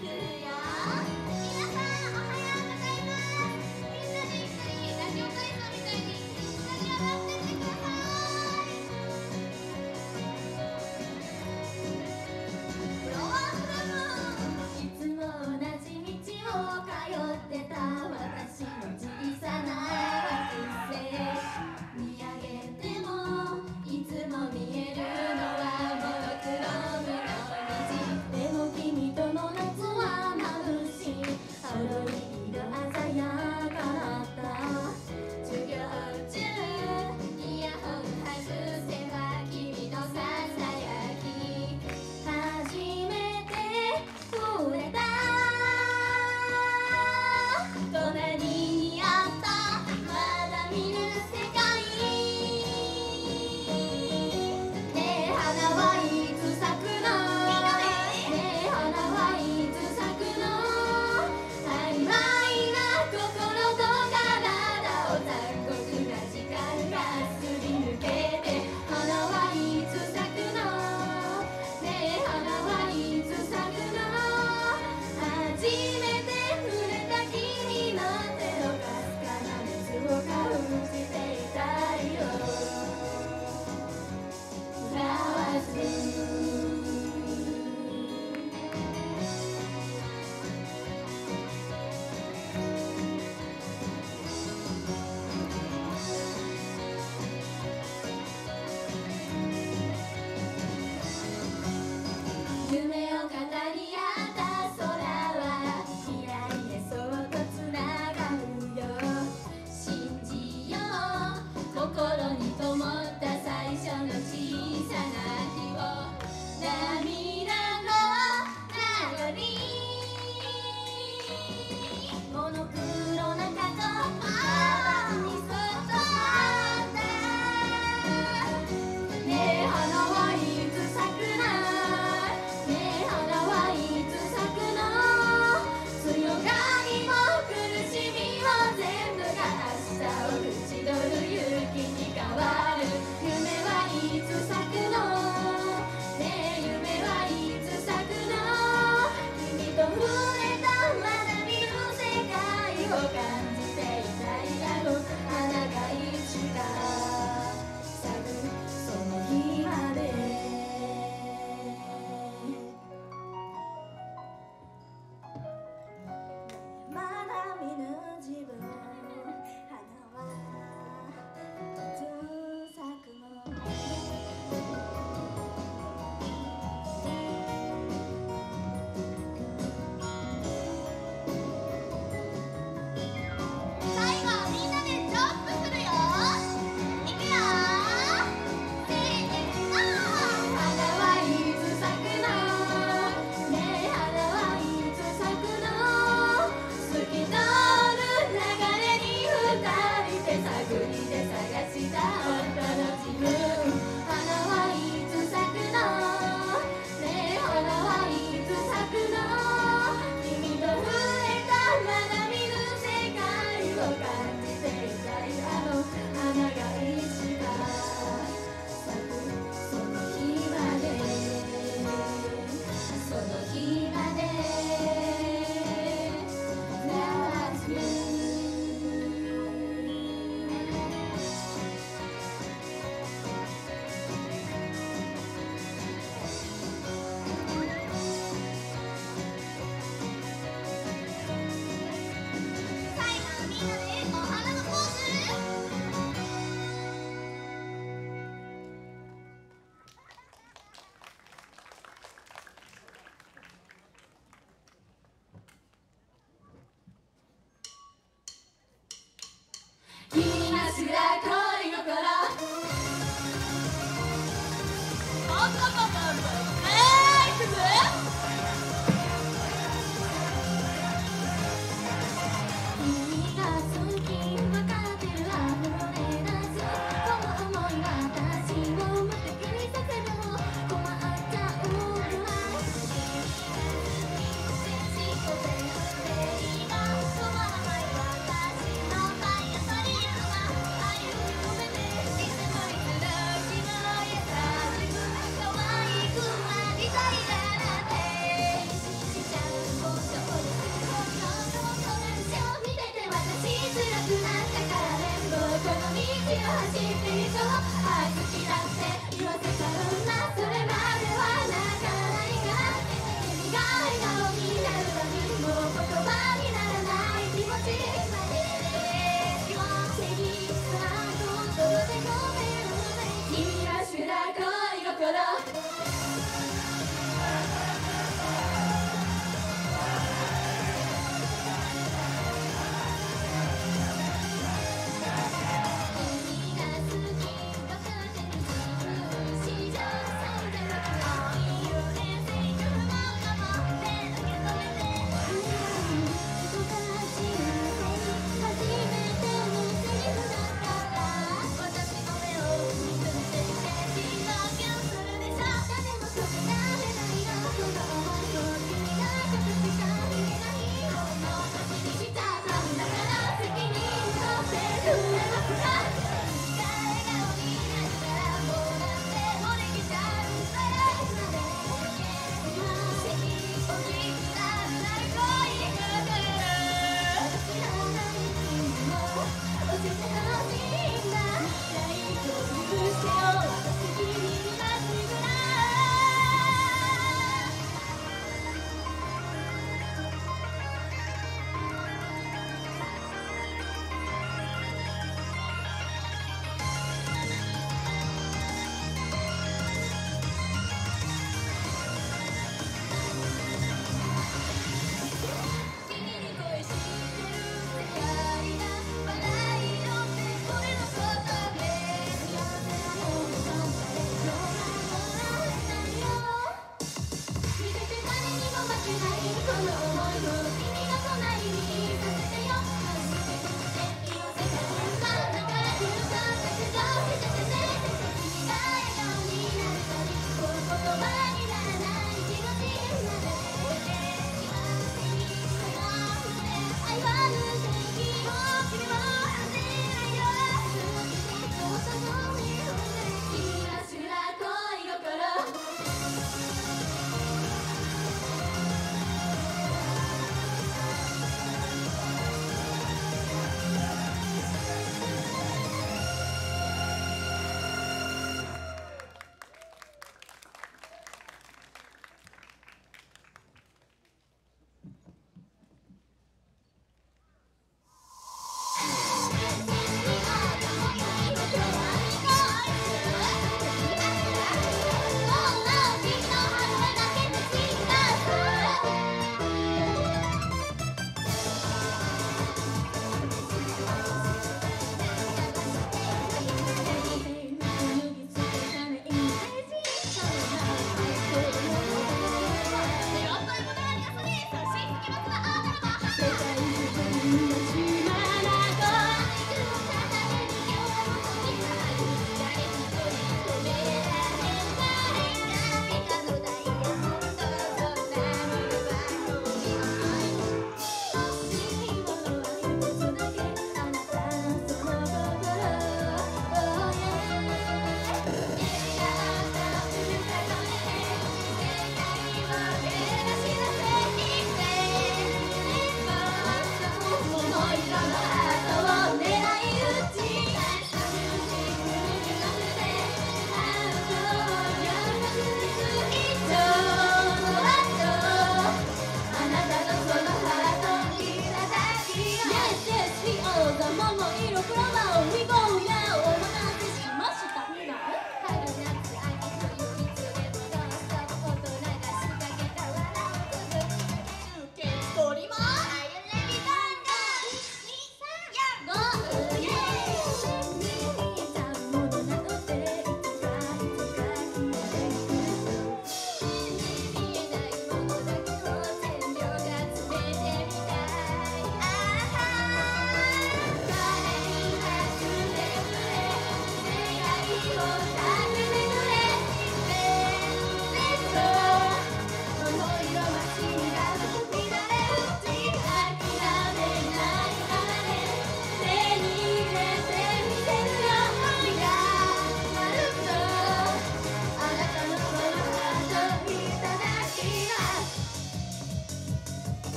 く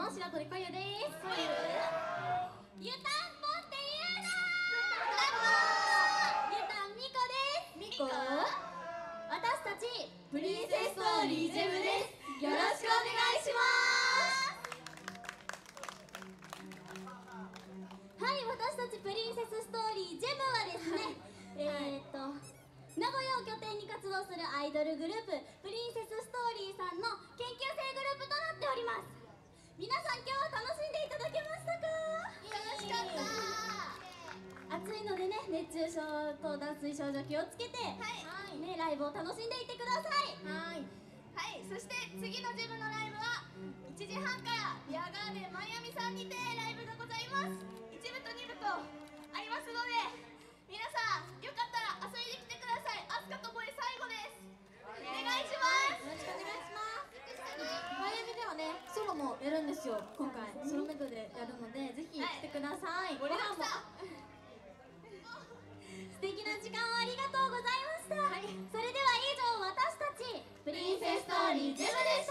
の白鳥小優ですゆたんぽって言うなゆたんみこですみこ私たちプリンセスストーリージェムですよろしくお願いしますはい私たちプリンセスストーリージェムはですねえーっと名古屋を拠点に活動するアイドルグループプリンセスストーリーさんの研究生グループとなっております。皆さん今日は楽しんでいただけましたか？楽しかった暑いのでね熱中症と脱水症状気をつけて、はい。ね、ライブを楽しんでいってください。はい。はい、そして次のジェムのライブは1時半からビアガーデンマイアミさんにてライブがございます。1部と2部とありますので皆さんよかったら遊びに来てください。アスカとボエ最後です。お願いしますもねソロもやるんですよ今回。ソロメドでやるのでぜひ来てください、はい、ご飯も。素敵な時間をありがとうございました、はい、それでは以上私たちプリンセストーリージェムでした。